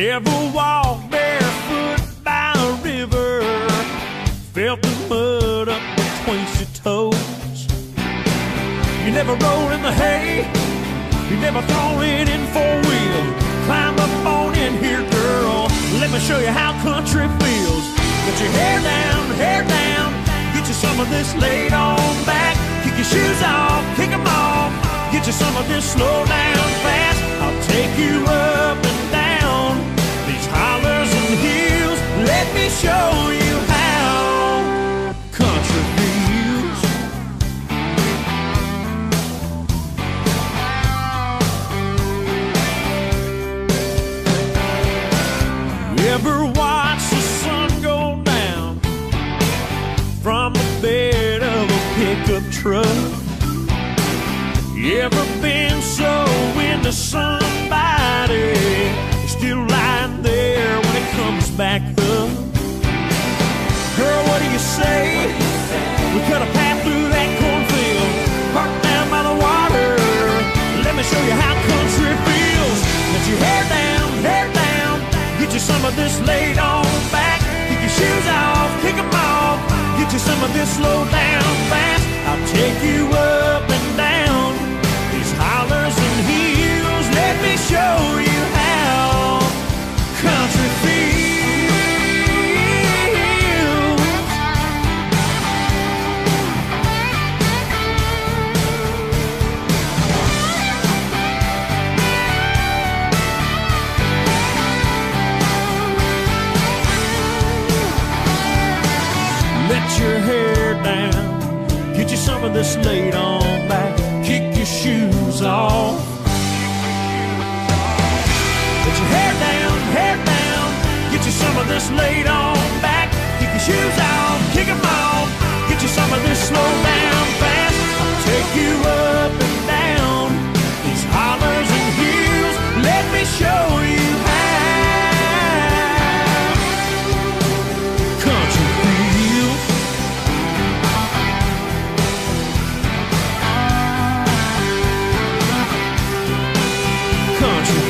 Never walked barefoot by a river. Felt the mud up between your toes. You never rolled in the hay. You never thrown it in four wheel. Climb up on in here, girl. Let me show you how country feels. Get your hair down, hair down. Get you some of this laid on back. Kick your shoes off, kick kick 'em off. Get you some of this slow down fast. I'll take you up truck? You ever been so into somebody still lying there when it comes back up? Girl, what do you say? We cut a path through that cornfield, parked down by the water. Let me show you how country feels. Let your hair down, hair down. Get you some of this laid on back. Kick your shoes off, kick off. Get you some of this slow down fast. Take you up and down this laid on back. Kick your shoes off. Let your hair down, hair down. Get you some of this laid on back. Kick your shoes off, country.